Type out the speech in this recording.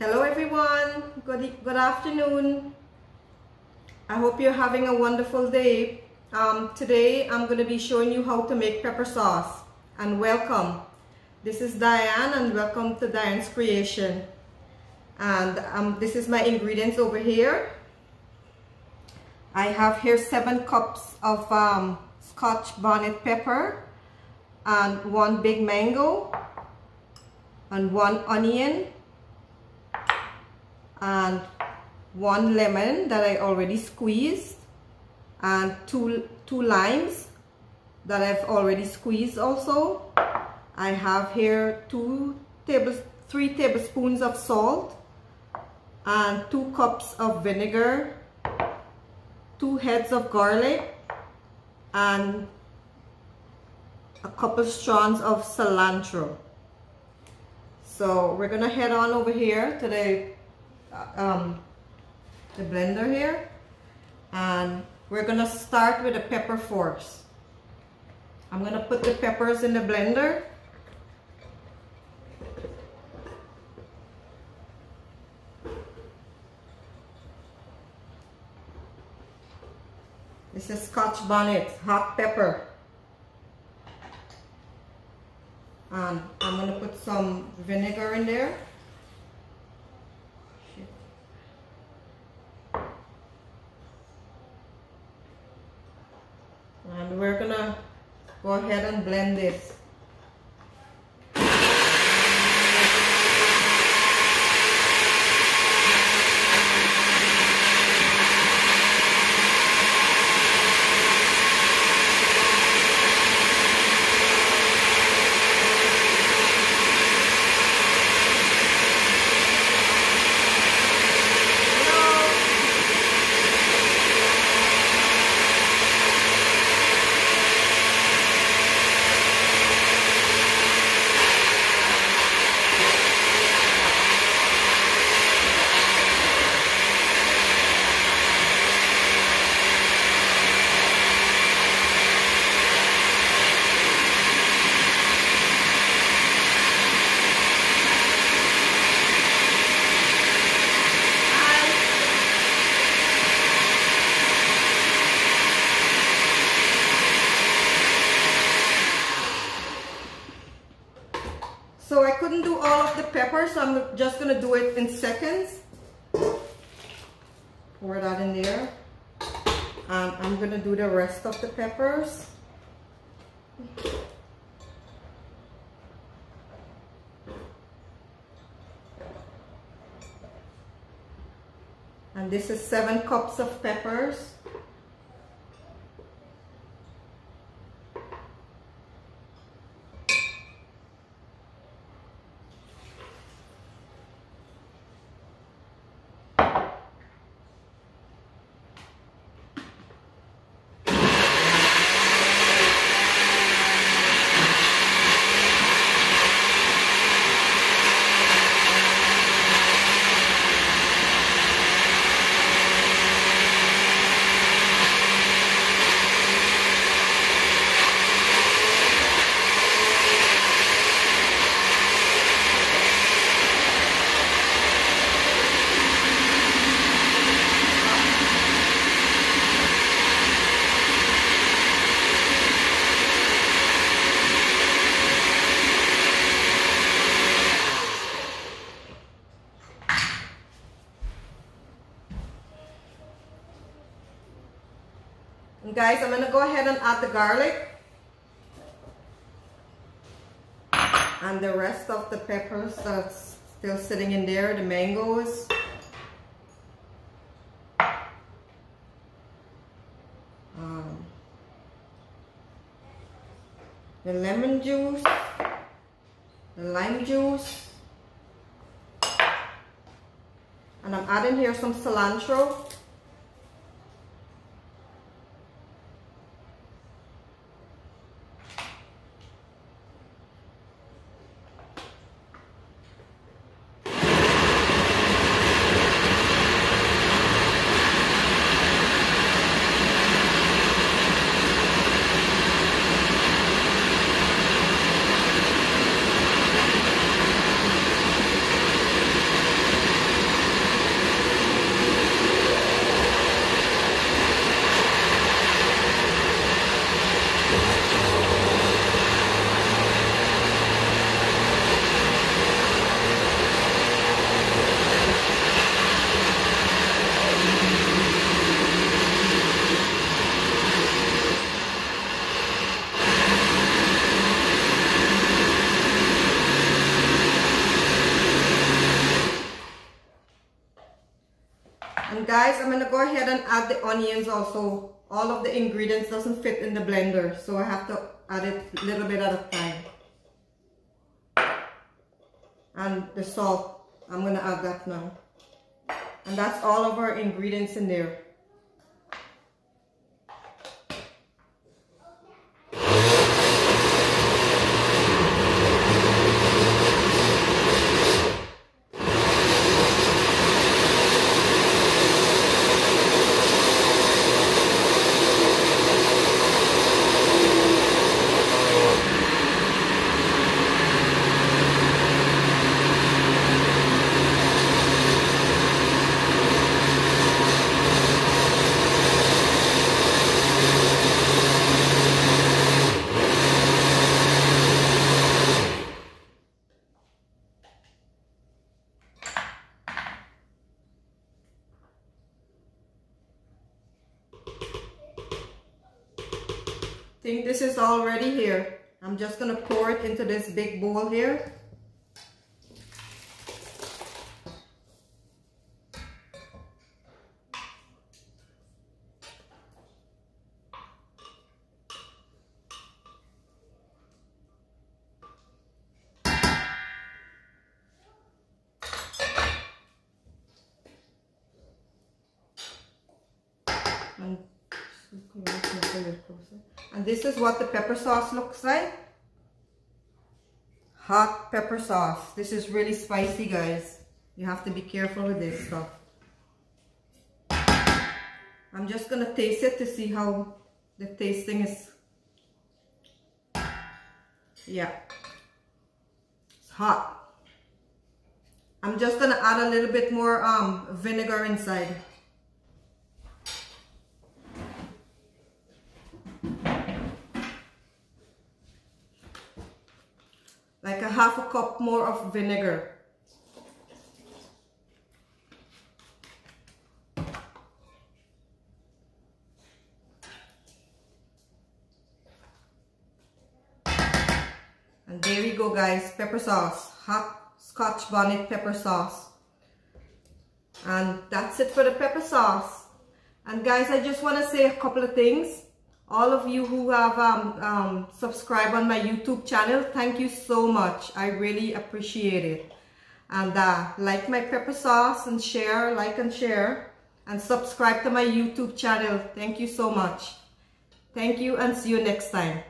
Hello everyone, good, good afternoon. I hope you're having a wonderful day. Um, today I'm going to be showing you how to make pepper sauce and welcome. This is Dianne and welcome to Dianne's Creation. And um, this is my ingredients over here. I have here seven cups of um, scotch bonnet pepper and one big mango and one onion and one lemon that I already squeezed and two two limes that I've already squeezed also. I have here two tables three tablespoons of salt and two cups of vinegar two heads of garlic and a couple strands of cilantro. So we're gonna head on over here to the um, the blender here and we're gonna start with the pepper force. I'm gonna put the peppers in the blender This is Scotch bonnet, hot pepper. And I'm gonna put some vinegar in there. And we're gonna go ahead and blend this. So I couldn't do all of the pepper, so I'm just gonna do it in seconds. Pour that in there. And I'm gonna do the rest of the peppers. And this is seven cups of peppers. Guys, I'm gonna go ahead and add the garlic. And the rest of the peppers that's still sitting in there, the mangoes. Um, the lemon juice, the lime juice. And I'm adding here some cilantro. And guys, I'm gonna go ahead and add the onions also. All of the ingredients doesn't fit in the blender, so I have to add it a little bit at a time. And the salt, I'm gonna add that now. And that's all of our ingredients in there. Think this is already here. I'm just gonna pour it into this big bowl here. And this is what the pepper sauce looks like. Hot pepper sauce. This is really spicy, guys. You have to be careful with this stuff. I'm just to taste it to see how the tasting is. Yeah. It's hot. I'm just to add a little bit more um, vinegar inside. Like a half a cup more of vinegar. And there we go guys, pepper sauce, hot scotch bonnet pepper sauce. And that's it for the pepper sauce. And guys, I just want to say a couple of things all of you who have um, um, subscribed on my YouTube channel, thank you so much. I really appreciate it. And uh, like my pepper sauce and share, like and share. And subscribe to my YouTube channel. Thank you so much. Thank you and see you next time.